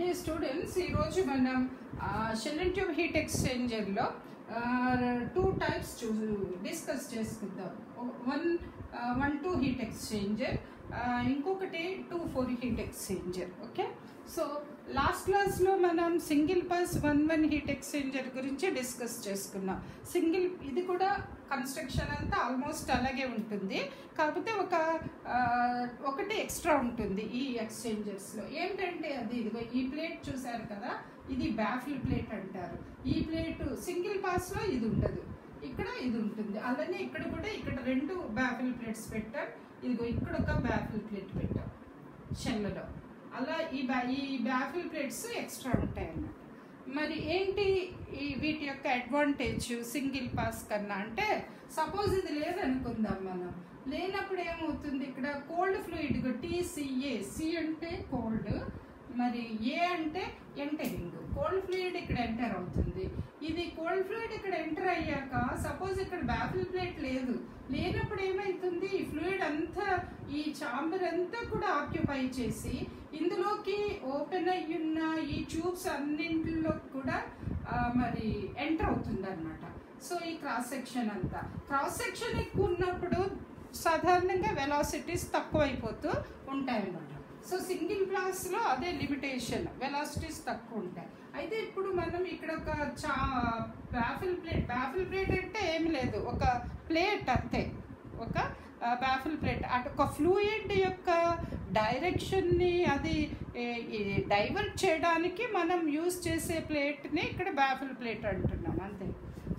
Day students ఈరోజు మనం shell and tube heat ఎక్స్చేంజర్లో టూ టైప్స్ చూ డిస్కస్ చేసుకుందాం. One one two heat exchanger ఇంకొకటి two four heat exchanger okay? So last క్లాస్లో మనం single pass one one heat exchanger గురించి డిస్కస్ చేసుకున్నాం. సింగిల్ ఇది కూడా కన్స్ట్రక్షన్ అంతా ఆల్మోస్ట్ అలాగే ఉంటుంది. కాకపోతే ఒక ఒకటి ఎక్స్ట్రా ఉంటుంది ఈ ఎక్స్చేంజర్స్లో ఏంటంటే అది ఇదిగో ఈ ప్లేట్ చూసారు కదా? ఇది బ్యాఫిల్ ప్లేట్ అంటారు. ఈ ప్లేట్ సింగిల్ పాస్లో ఇది ఉండదు. ఇక్కడ ఇది ఉంటుంది. అలానే ఇక్కడ కూడా ఇక్కడ రెండు బ్యాఫిల్ ప్లేట్స్ పెట్టారు. ఇదిగో ఇక్కడ ఒక బ్యాఫిల్ ప్లేట్ పెట్టాం చెల్లలో అలా ఈ బ్యా ఈ బ్యాఫిల్ ప్లేట్స్ ఎక్స్ట్రా ఉంటాయన్నమాట. మరి ఏంటి ఈ వీటి యొక్క అడ్వాంటేజ్ సింగిల్ పాస్ కన్నా? అంటే సపోజ్ ఇది లేదనుకుందాం మనం. లేనప్పుడు ఏమవుతుంది? ఇక్కడ cold fluid T C A C అంటే కోల్డ్ మరి ఏ అంటే ఎంటరింగ్ కోల్డ్ ఫ్లూయిడ్ ఇక్కడ ఎంటర్ అవుతుంది. ఇది కోల్డ్ ఫ్లూయిడ్ ఇక్కడ ఎంటర్ అయ్యాక సపోజ్ ఇక్కడ బ్యాఫిల్ ప్లేట్ లేదు. లేనప్పుడు ఏమైతుంది? ఈ ఫ్లూయిడ్ అంతా ఈ చాంబర్ అంతా కూడా ఆక్యుపై చేసి ఇందులోకి ఓపెన్ అయ్యున్న ఈ ట్యూబ్స్ అన్నింటిలో కూడా మరి ఎంటర్ అవుతుంది అనమాట సో ఈ క్రాస్ సెక్షన్ అంతా. క్రాస్ సెక్షన్ ఎక్కువ ఉన్నప్పుడు సాధారణంగా వెలాసిటీస్ తక్కువైపోతూ ఉంటాయి అన్నమాట సో సింగిల్ క్లాస్లో అదే లిమిటేషన్ వెలాసిటీస్ తక్కువ ఉంటాయి. అయితే ఇప్పుడు మనం ఇక్కడ ఒక చా బ్యాఫిల్ ప్లేట్ బ్యాఫిల్ ప్లేట్ అంటే ఏమి లేదు. ఒక ప్లేట్ అంతే. ఒక బ్యాఫిల్ ప్లేట్ అటు ఒక ఫ్లూయిడ్ యొక్క డైరెక్షన్ని అది డైవర్ట్ చేయడానికి మనం యూజ్ చేసే ప్లేట్ని ఇక్కడ బ్యాఫిల్ ప్లేట్ అంటున్నాం. అంతే.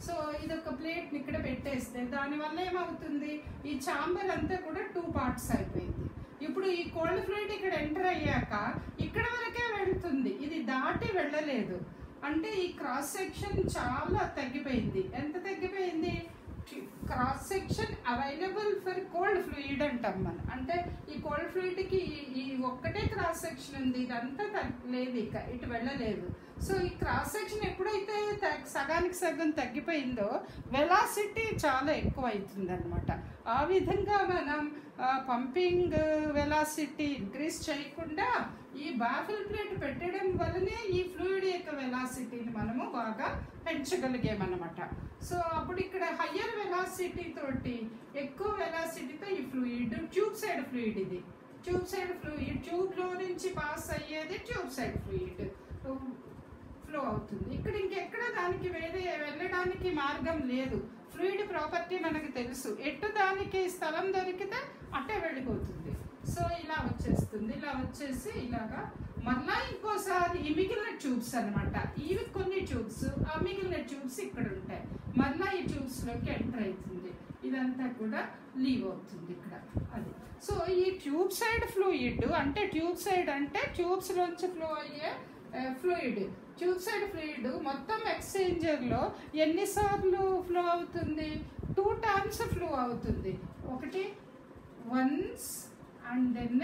సో ఇది ఒక ప్లేట్ని ఇక్కడ పెట్టేస్తే దానివల్ల ఏమవుతుంది? ఈ చాంబర్ అంతా కూడా టూ పార్ట్స్ అయిపోయింది. ఇప్పుడు ఈ కోల్డ్ ఫ్లూయిడ్ ఇక్కడ ఎంటర్ అయ్యాక ఇక్కడ వరకే వెళ్తుంది. ఇది దాటి వెళ్ళలేదు. అంటే ఈ క్రాస్ సెక్షన్ చాలా తగ్గిపోయింది. ఎంత తగ్గిపోయింది? Cross section available for cold fluid అంటాం మనం. అంటే ఈ కోల్డ్ ఫ్లూయిడ్కి ఈ ఒక్కటే క్రాస్ సెక్షన్ ఉంది. ఇదంతా తగ్- లేదు ఇక. ఇటు వెళ్ళలేదు. సో ఈ క్రాస్ సెక్షన్ ఎప్పుడైతే సగానికి సగం తగ్గిపోయిందో వెలాసిటీ చాలా ఎక్కువ అవుతుంది అనమాట ఆ విధంగా మనం పంపింగ్ వెలాసిటీ ఇంక్రీజ్ చేయకుండా ఈ బాఫిల్ ప్లేట్ పెట్టడం వల్లనే ఈ ఫ్లూయిడ్ యొక్క వెలాసిటీని మనము బాగా పెంచగలిగామన్నమాట. సో అప్పుడు ఇక్కడ హయ్యర్ వెలాసిటీ తోటి ఎక్కువ వెలాసిటీతో ఈ ఫ్లూయిడ్ ట్యూబ్ సైడ్ ఫ్లూయిడ్ ఇది. ట్యూబ్ సైడ్ ఫ్లూయిడ్ ట్యూబ్లో నుంచి పాస్ అయ్యేది ట్యూబ్ సైడ్ ఫ్లూయిడ్. ఫ్లో అవుతుంది. ఇక్కడ ఇంకెక్కడ దానికి వేరే వెళ్ళడానికి మార్గం లేదు. ఫ్లూయిడ్ ప్రాపర్టీ మనకు తెలుసు. ఎటు దానికి స్థలం దొరికితే అటే వెళ్ళిపోతుంది. సో ఇలా వచ్చేస్తుంది. ఇలా వచ్చేసి ఇలాగా మళ్ళా ఇంకోసారి ఈ మిగిలిన ట్యూబ్స్ అనమాట ఇవి కొన్ని ట్యూబ్స్ ఆ మిగిలిన ట్యూబ్స్ ఇక్కడ ఉంటాయి. మళ్ళా ఈ ట్యూబ్స్లోకి ఎంటర్ అవుతుంది. ఇదంతా కూడా లీవ్ అవుతుంది ఇక్కడ. అది. సో ఈ ట్యూబ్ సైడ్ ఫ్లూయిడ్ అంటే ట్యూబ్ సైడ్ అంటే ట్యూబ్స్లోంచి ఫ్లో అయ్యే eh, fluid tube side fluid మొత్తం ఎక్స్చేంజర్లో ఎన్నిసార్లు ఫ్లో అవుతుంది? టూ టైమ్స్ ఫ్లో అవుతుంది. ఒకటి వన్స్ అండ్ దెన్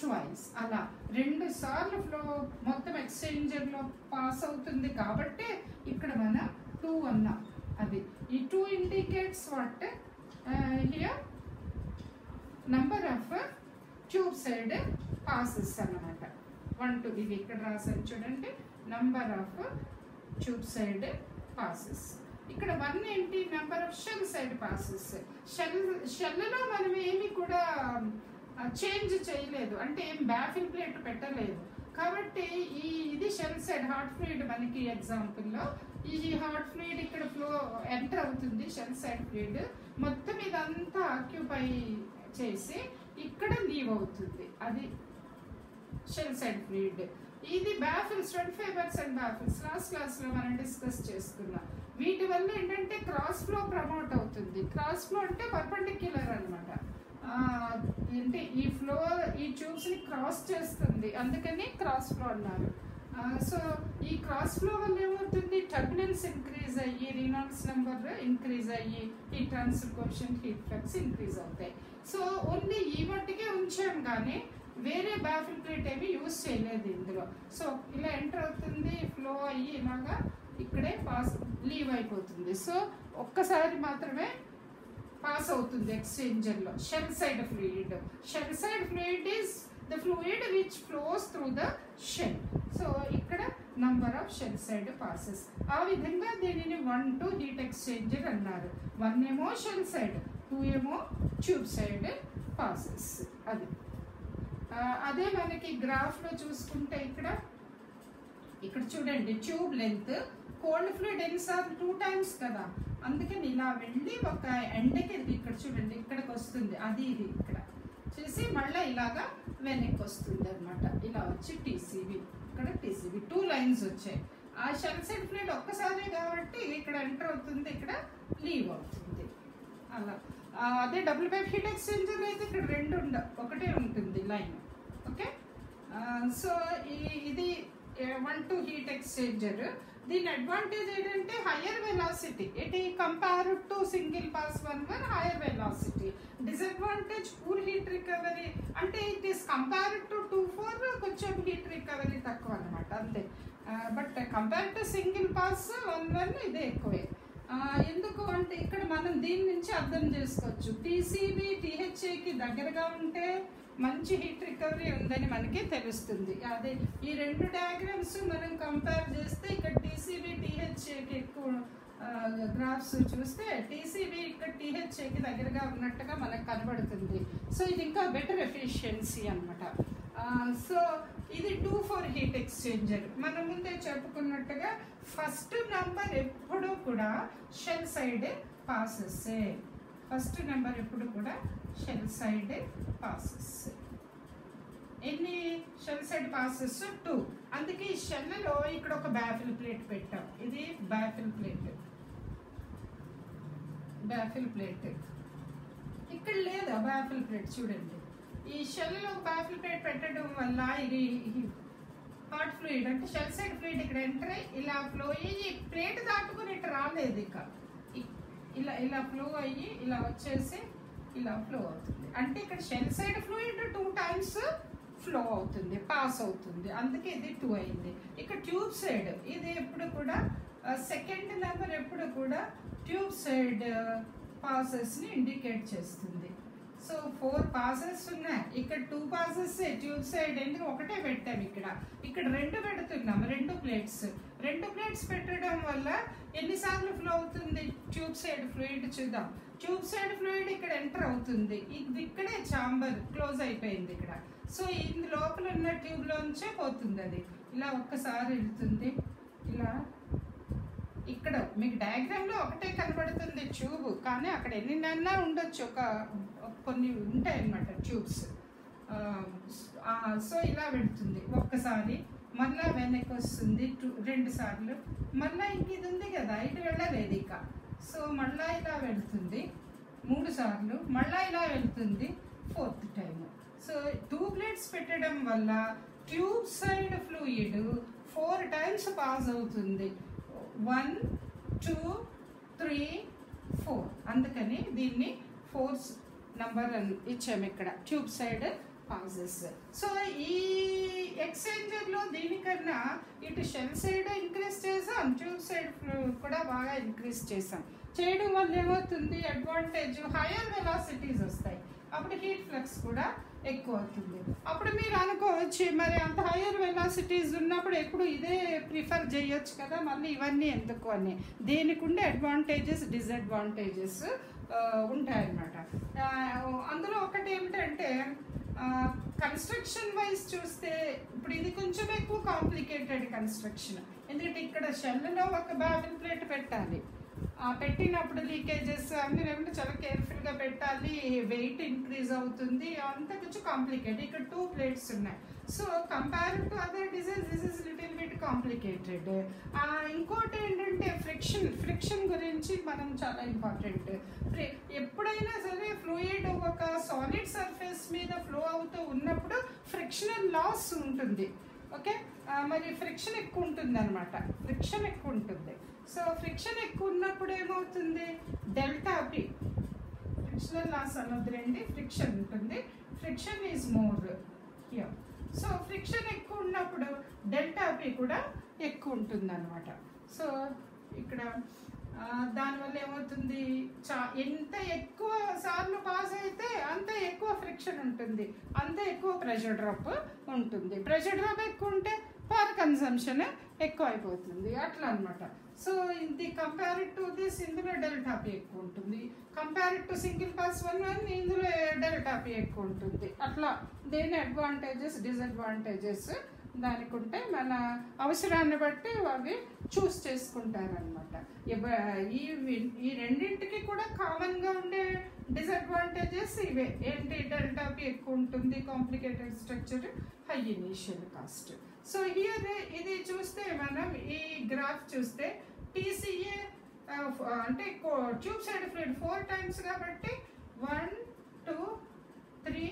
ట్వైస్ అలా రెండు సార్లు ఫ్లో మొత్తం ఎక్స్చేంజర్లో పాస్ అవుతుంది కాబట్టి ఇక్కడ మనం టూ అన్నాం. అది ఈ two indicates what here number of tube side passes అన్నమాట. వన్ టూ ఇది ఇక్కడ రాసాను చూడండి. Number of tube side passes ఇక్కడ వన్ ఏంటి? Number of shell side passes shell షెల్లో మనం ఏమి కూడా చేంజ్ చేయలేదు. అంటే ఏం బ్యాఫిల్ ప్లేట్ పెట్టలేదు. కాబట్టి ఈ ఇది షెల్ సైడ్ హార్ట్ ఫ్లూయిడ్ మనకి ఎగ్జాంపుల్లో ఈ హార్ట్ ఫ్లూయిడ్ ఇక్కడ ఫ్లో ఎంటర్ అవుతుంది షెల్ సైడ్ ఫ్లూయిడ్ మొత్తం ఇదంతా ఆక్యుపై చేసి ఇక్కడ లీవ్ అవుతుంది. అది షెల్ సైడ్ ఫ్లూయిడ్ ఇది baffles twenty five percent baffles last క్లాస్లో మనం డిస్కస్ చేసుకున్నాం. వీటి వల్ల ఏంటంటే క్రాస్ ఫ్లో ప్రమోట్ అవుతుంది. క్రాస్ ఫ్లో అంటే పర్పెండిక్యులర్ అనమాట ఏంటి? ఈ ఫ్లో ఈ ట్యూబ్స్ని క్రాస్ చేస్తుంది. అందుకని క్రాస్ ఫ్లో అన్నారు. సో ఈ క్రాస్ ఫ్లో వల్ల ఏమవుతుంది? టర్బులెన్స్ ఇంక్రీజ్ అయ్యి రీనాల్స్ నెంబర్ ఇంక్రీజ్ అయ్యి ఈ transfer coefficient heat flux increase అవుతాయి. సో ఓన్లీ ఈ మట్టుకే ఉంచాం కానీ వేరే బ్యాఫిల్ ప్లేట్ ఏమి యూజ్ చేయలేదు ఇందులో. సో ఇలా ఎంటర్ అవుతుంది ఫ్లో అయ్యి ఇలాగా ఇక్కడే పాస్ లీవ్ అయిపోతుంది. సో ఒక్కసారి మాత్రమే పాస్ అవుతుంది ఎక్స్చేంజర్లో shell side fluid shell side fluid is the fluid which flows through the shell so ఇక్కడ number of shell side passes ఆ విధంగా దీనిని వన్ టు హీట్ ఎక్స్చేంజర్ అన్నారు. వన్ ఏమో షెల్ సైడ్ టూ ఏమో ట్యూబ్ సైడ్ పాసెస్ అది. అదే మనకి గ్రాఫ్లో చూసుకుంటే ఇక్కడ ఇక్కడ చూడండి ట్యూబ్ లెంత్ కోల్డ్ ఫ్లూయిడ్ ఎన్నిసార్లు టూ టైమ్స్ కదా. అందుకని ఇలా వెళ్ళి ఒక ఎండకి ఇక్కడ చూడండి ఇక్కడికి వస్తుంది. అది ఇది ఇక్కడ. చేసి మళ్ళీ ఇలాగా వెనక్కి వస్తుంది అనమాట ఇలా వచ్చి టీసీబీ ఇక్కడ టీసీబీ టూ లైన్స్ వచ్చాయి. ఆ షెల్ సైడ్ ఒక్కసారి కాబట్టి ఇక్కడ ఎంటర్ అవుతుంది ఇక్కడ లీవ్ అవుతుంది. అలా. అదే డబుల్ పైప్ హీట్ ఎక్స్చేంజర్ అయితే ఇక్కడ రెండు ఉండవు లైన్ ఓకే సో ఈ ఇది వన్ టు హీట్ ఎక్స్చేంజర్ దీని అడ్వాంటేజ్ ఏంటంటే హయ్యర్ వెలాసిటీ ఈ compare to single pass one one higher velocity disadvantage poor heat recovery అంటే it is compare to two four కొంచెం హీట్ రికవరీ తక్కువ అనమాట అంతే. But compare to single pass one one ఇదే ఎక్కువే. Uh, ఎందుకు అంటే ఇక్కడ మనం దీని నుంచి అర్థం చేసుకోవచ్చు. టీసీబీ టీహెచ్ఏకి దగ్గరగా ఉంటే మంచి హీట్ రికవరీ ఉందని మనకి తెలుస్తుంది. అదే ఈ రెండు డయాగ్రామ్స్ మనం కంపేర్ చేస్తే ఇక్కడ టీసీబీ టీహెచ్ఏకి ఎక్కువ గ్రాఫ్స్ చూస్తే టీసీబీ ఇక్కడ టీహెచ్ఏకి దగ్గరగా ఉన్నట్టుగా మనకు కనబడుతుంది. సో ఇది ఇంకా బెటర్ ఎఫిషియన్సీ అనమాట సో ఇది టూ ఫోర్ హీట్ ఎక్స్చేంజర్ మనం ముందే చెప్పుకున్నట్టుగా ఫస్ట్ నంబర్ ఎప్పుడూ కూడా shell side passes first number ఎప్పుడు కూడా షెల్ సైడ్ పాసెస్ ఎన్ని షెల్ సైడ్ పాసెస్ టూ అందుకే ఈ షెల్లలో ఇక్కడ ఒక బ్యాఫిల్ ప్లేట్ పెట్టాం. ఇది బ్యాఫిల్ ప్లేట్ బ్యాఫిల్ ప్లేట్ ఇక్కడ లేదా బ్యాఫిల్ ప్లేట్ చూడండి. ఈ షెల్లో బ్యాఫిల్ ప్లేట్ పెట్టడం వల్ల ఇది హాట్ ఫ్లూయిడ్ అంటే షెల్ సైడ్ ఫ్లూయిడ్ ఇక్కడ ఎంటర్ అయ్యి ఇలా ఫ్లో అయ్యి ప్లేట్ దాటుకుని ఇట్లా రాలేదు ఇక. ఇలా ఇలా ఫ్లో అయ్యి ఇలా వచ్చేసి ఇలా ఫ్లో అవుతుంది. అంటే ఇక్కడ shell side fluid two times flow అవుతుంది పాస్ అవుతుంది. అందుకే ఇది టూ అయింది. ఇక ట్యూబ్ సైడ్ ఇది ఎప్పుడు కూడా సెకండ్ నెంబర్ ఎప్పుడు కూడా ట్యూబ్ సైడ్ పాసెస్ని ఇండికేట్ చేస్తుంది. సో ఫోర్ పాసెస్ ఉన్నాయి. ఇక్కడ టూ పాసెస్ ట్యూబ్ సైడ్ ఎందుకు? ఒకటే పెట్టాం ఇక్కడ. ఇక్కడ రెండు పెడుతున్నాం రెండు ప్లేట్స్ రెండు ప్లేట్స్ పెట్టడం వల్ల ఎన్నిసార్లు ఫ్లో అవుతుంది? ట్యూబ్ సైడ్ ఫ్లూయిడ్ చూద్దాం. ట్యూబ్ సైడ్ ఫ్లూయిడ్ ఇక్కడ ఎంటర్ అవుతుంది. ఇది ఇక్కడే చాంబర్ క్లోజ్ అయిపోయింది ఇక్కడ. సో ఇది లోపల ఉన్న ట్యూబ్లోంచే పోతుంది అది. ఇలా ఒక్కసారి వెళ్తుంది. ఇలా ఇక్కడ మీకు డయాగ్రామ్లో ఒకటే కనబడుతుంది ట్యూబ్ కానీ అక్కడ ఎన్నిన్నా ఉండొచ్చు. ఒక కొన్ని ఉంటాయి అన్నమాట ట్యూబ్స్ సో um, ఇలా పెడుతుంది ఒక్కసారి మళ్ళీ వెనక్కి వస్తుంది. టూ- రెండు సార్లు. మళ్ళీ ఇంక ఇది ఉంది కదా ఇటు వెళ్ళలేదు ఇక. సో మళ్ళా ఇలా వెళ్తుంది. మూడు సార్లు. మళ్ళా ఇలా వెళ్తుంది. Fourth time. So two plates పెట్టడం వల్ల tube side fluid four times pass అవుతుంది. One two three four. అందుకని దీన్ని ఫోర్స్ నంబర్ అని ఇచ్చాము ఇక్కడ. ట్యూబ్ సైడ్ పాసెస్ సో ఈ ఎక్స్చేంజర్లో దీనికన్నా ఇటు షెల్ సైడ్ ఇంక్రీజ్ చేసాం ట్యూబ్ సైడ్ కూడా బాగా ఇంక్రీజ్ చేసాం. చేయడం వల్ల ఏమవుతుంది? అడ్వాంటేజ్ హైయర్ వెలాసిటీస్ వస్తాయి. అప్పుడు హీట్ ఫ్లక్స్ కూడా ఎక్కువ అవుతుంది. అప్పుడు మీరు అనుకోవచ్చు మరి అంత హైయర్ వెలాసిటీస్ ఉన్నప్పుడు ఎప్పుడు ఇదే ప్రిఫర్ చేయొచ్చు కదా మళ్ళీ ఇవన్నీ ఎందుకు అని. దేనికి ఉండే అడ్వాంటేజెస్ డిసడ్వాంటేజెస్ ఉంటాయన్నమాట. అందులో ఒకటి ఏమిటంటే కన్స్ట్రక్షన్ వైజ్ చూస్తే ఇప్పుడు ఇది కొంచెం ఎక్కువ కాంప్లికేటెడ్ కన్స్ట్రక్షన్ ఎందుకంటే ఇక్కడ షెల్లో ఒక బ్యాబిన్ ప్లేట్ పెట్టాలి. పెట్టినప్పుడు లీకేజెస్ అన్ని లేకుంటే చాలా కేర్ఫుల్గా పెట్టాలి. వెయిట్ ఇంక్రీజ్ అవుతుంది. అంతా కొంచెం కాంప్లికేటెడ్ ఇక్కడ టూ ప్లేట్స్ ఉన్నాయి. సో కంపేర్ టు కాంప్లికేటెడ్ ఇంకోటి ఏంటంటే ఫ్రిక్షన్ ఫ్రిక్షన్ గురించి మనం చాలా ఇంపార్టెంట్ ఎప్పుడైనా సరే ఫ్లూయిడ్ ఒక సాలిడ్ సర్ఫేస్ మీద ఫ్లో అవుతూ ఉన్నప్పుడు ఫ్రిక్షనల్ లాస్ ఉంటుంది. ఓకే మరి ఫ్రిక్షన్ ఎక్కువ ఉంటుంది అనమాట ఫ్రిక్షన్ ఎక్కువ ఉంటుంది. సో ఫ్రిక్షన్ ఎక్కువ ఉన్నప్పుడు ఏమవుతుంది? డెల్టా పి ఫ్రిక్షనల్ లాస్ అనొద్దులేండి ఫ్రిక్షన్ ఉంటుంది. Friction is more here so friction ఎక్కువ ఉన్నప్పుడు డెల్టా పి కూడా ఎక్కువ ఉంటుంది అనమాట సో ఇక్కడ దానివల్ల ఏమవుతుంది? చా ఎంత ఎక్కువ సార్లు పాస్ అయితే అంత ఎక్కువ ఫ్రిక్షన్ ఉంటుంది. అంత ఎక్కువ ప్రెషర్ డ్రాప్ ఉంటుంది. ప్రెషర్ డ్రాప్ ఎక్కువ ఉంటే పవర్ కన్సంప్షన్ ఎక్కువ అయిపోతుంది. అట్లా అనమాట సో ఇది కంపేర్డ్ టు దిస్ ఇందులో డెల్టా పి ఎక్కువ ఉంటుంది. Compared to single pass one one ఇందులో డెల్టా పి ఎక్కువ ఉంటుంది. అట్లా దేని అడ్వాంటేజెస్ డిసడ్వాంటేజెస్ దానికి ఉంటే మన అవసరాన్ని బట్టి అవి చూస్ చేసుకుంటారనమాట ఈ ఈ రెండింటికి కూడా కామన్గా ఉండే డిసడ్వాంటేజెస్ ఇవే. ఏంటి? డెల్టా పి ఎక్కువ ఉంటుంది complicated structure high initial cost so here ఇది చూస్తే మనం ఈ గ్రాఫ్ చూస్తే టీసీఏ అంటే tube side fluid four times కాబట్టి one two three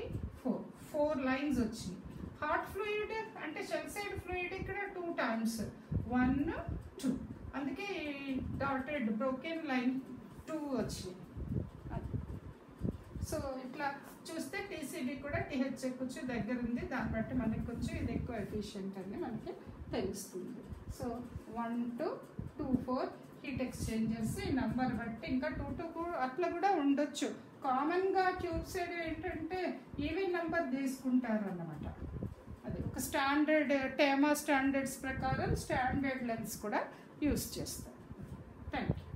four four lines వచ్చినాయి. హార్ట్ ఫ్లూయిడ్ అంటే షెల్ సైడ్ ఫ్లూయిడ్ ఇక్కడ టూ టైమ్స్ వన్ టూ అందుకే డాటెడ్ బ్రోకెన్ లైన్ టూ వచ్చినాయి. సో ఇట్లా చూస్తే టీసీబీ కూడా టీహెచ్ కొంచెం దగ్గర ఉంది. దాన్ని బట్టి మనకి కొంచెం ఇది ఎక్కువ ఎఫిషియంట్ అని మనకి తెలుస్తుంది. So one two two four heat exchangers ఈ నంబర్ బట్టి ఇంకా టూ టూ అట్లా కూడా ఉండొచ్చు. కామన్గా ట్యూబ్ సైడ్ ఏంటంటే ఈవెన్ నెంబర్ తీసుకుంటారు అన్నమాట. అది ఒక స్టాండర్డ్ టేమా స్టాండర్డ్స్ ప్రకారం స్టాండర్డ్ లెన్స్ కూడా యూస్ చేస్తారు. Thank you